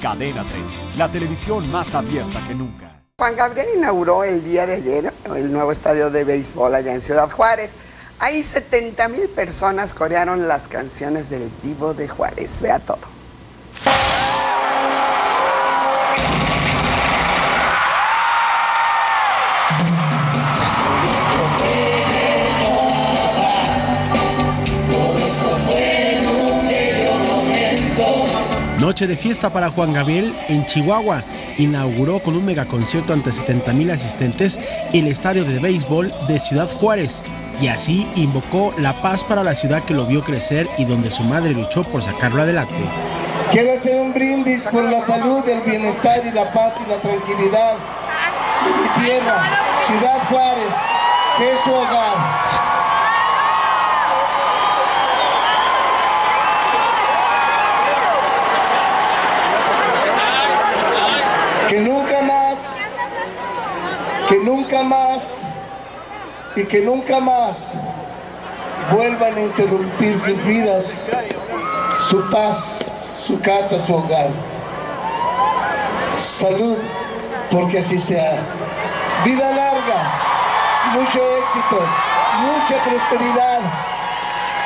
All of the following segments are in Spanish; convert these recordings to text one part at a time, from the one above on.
Cadena 30, la televisión más abierta que nunca. Juan Gabriel inauguró el día de ayer el nuevo estadio de béisbol allá en Ciudad Juárez. Ahí 70 mil personas corearon las canciones del Divo de Juárez. Vea todo. Noche de fiesta para Juan Gabriel en Chihuahua. Inauguró con un megaconcierto ante 70 mil asistentes el estadio de béisbol de Ciudad Juárez. Y así invocó la paz para la ciudad que lo vio crecer y donde su madre luchó por sacarlo adelante. Quiero hacer un brindis por la salud, el bienestar y la paz y la tranquilidad de mi tierra, Ciudad Juárez, que es su hogar. Que nunca más, que nunca más que nunca más vuelvan a interrumpir sus vidas, su paz, su casa, su hogar. Salud, porque así sea. Vida larga, mucho éxito, mucha prosperidad.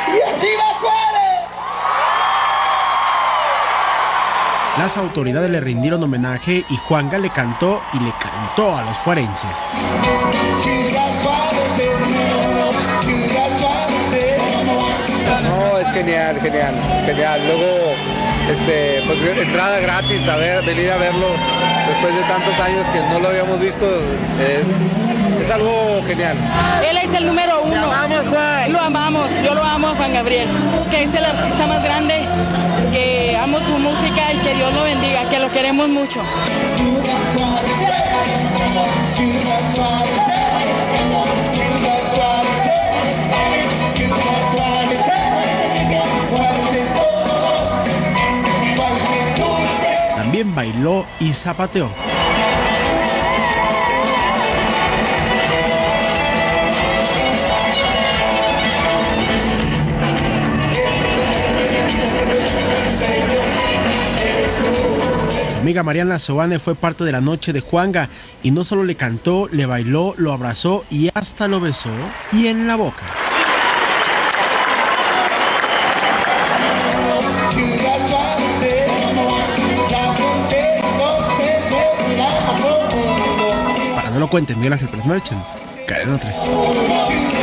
¡Y arriba Juárez! Las autoridades le rindieron homenaje y Juanga le cantó y le cantó a los juarenses. Genial, genial, genial. Luego, este, pues entrada gratis, a ver, venir a verlo después de tantos años que no lo habíamos visto, es, es algo genial. Él es el número uno. Lo amamos, Juan. Lo amamos, yo lo amo, Juan Gabriel. Que es el artista más grande, que amo su música y que Dios lo bendiga, que lo queremos mucho. Bailó y zapateó. Amiga Mariana Soane fue parte de la noche de Juanga y no solo le cantó, le bailó, lo abrazó y hasta lo besó y en la boca. Para no lo cuenten, Miguel Ángel Pérez Merchant, Cadena 3.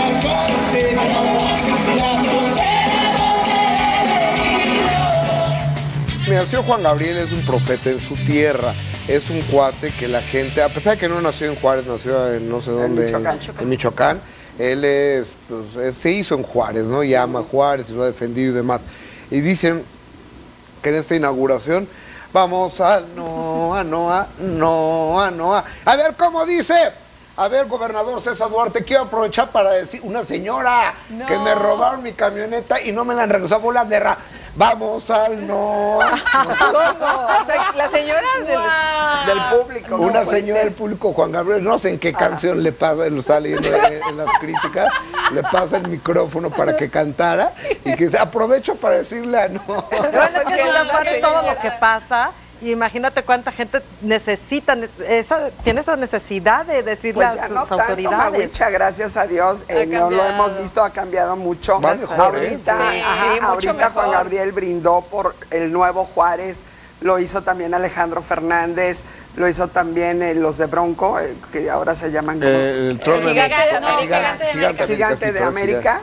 Mira, el señor Juan Gabriel es un profeta en su tierra. Es un cuate que la gente, a pesar de que no nació en Juárez, nació en no sé dónde, Michoacán. en Michoacán, él es, pues, es- se hizo en Juárez, ¿no? Y ama a Juárez y lo ha defendido y demás. Y dicen que en esta inauguración vamos a no, a no, a no, a no, a. A ver cómo dice. A ver, gobernador César Duarte, quiero aprovechar para decir, una señora que me robaron mi camioneta y no me la han regresado por la derra. Vamos al no. O sea, la señora del, del público. ¿cómo Una puede señora ser? del público, Juan Gabriel, no sé en qué canción le pasa, lo sale en, en las críticas, le pasa el micrófono para que cantara y que se aprovecho para decirle a no. Bueno, es que Juárez todo lo que pasa. Y imagínate cuánta gente necesita, esa, tiene esa necesidad de decirle Pues a sus no tanto, autoridades. Gracias a Dios. eh, no lo hemos visto, ha cambiado mucho. Mejor, ahorita, ajá, Sí, mucho ahorita Juan. Gabriel brindó por el nuevo Juárez. Lo hizo también Alejandro Fernández, lo hizo también eh, los de Bronco, eh, que ahora se llaman Eh, el trono de Gigante México. de América. Gigante, de América.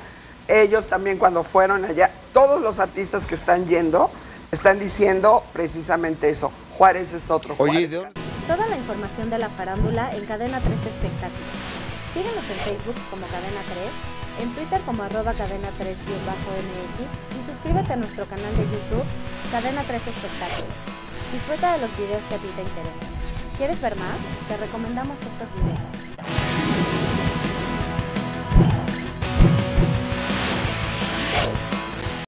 Ellos también cuando fueron allá, todos los artistas que están yendo están diciendo precisamente eso. Juárez es otro Oye, Juárez. Toda la información de la farándula en Cadena 3 Espectáculos. Síguenos en Facebook como Cadena 3, en Twitter como arroba cadena 3 mx y suscríbete a nuestro canal de YouTube Cadena 3 Espectáculos. Disfruta de los videos que a ti te interesan. ¿Quieres ver más? Te recomendamos estos videos.